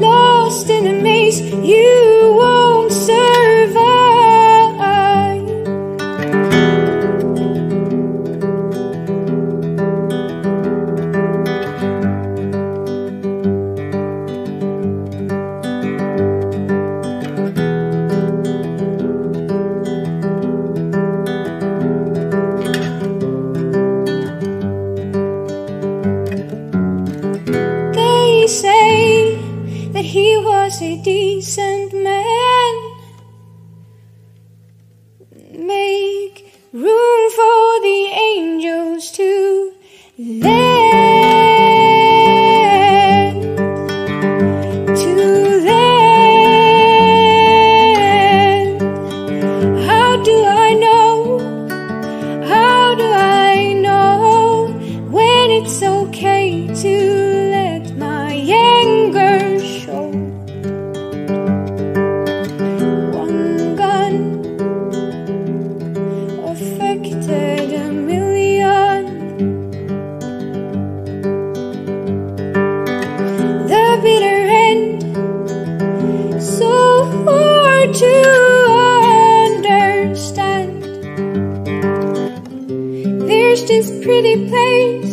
lost in a maze. You make room. pretty place.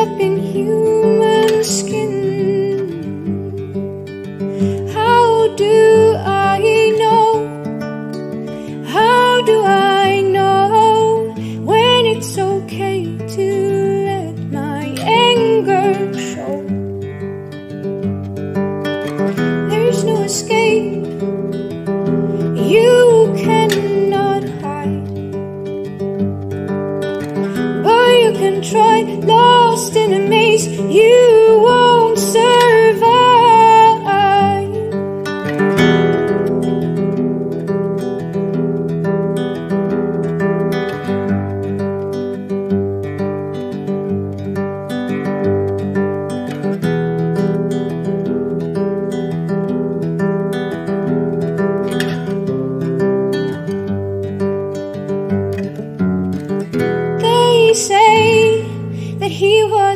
up in human skin. How do I know? How do I know when it's okay to let my anger show? There's no escape. You cannot hide. But you can try. Love lost in a maze. You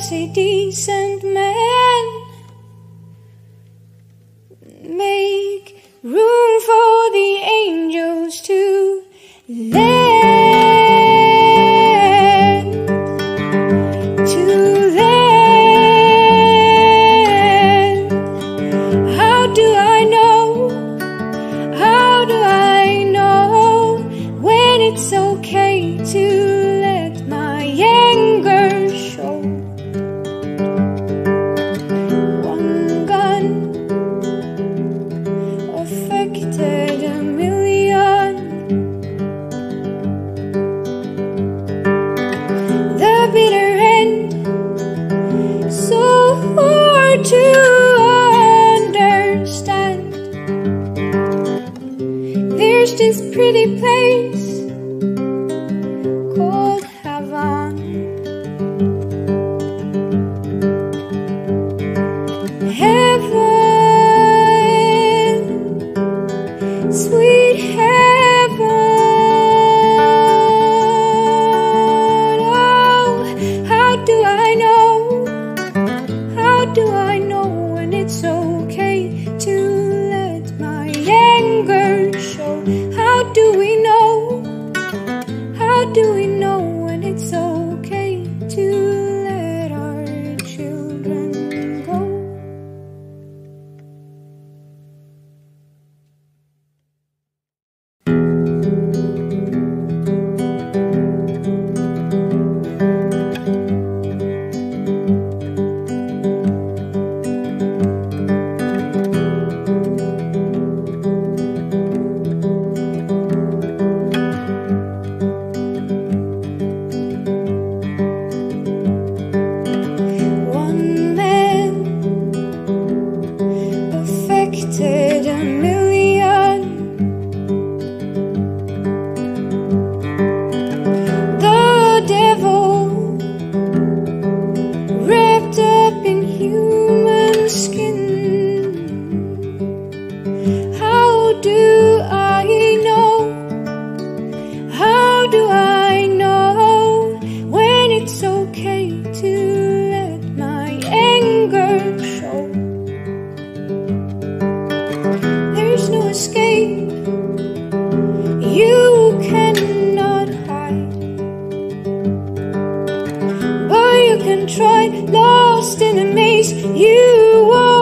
cities This pretty place. Do untried, lost in the maze you are.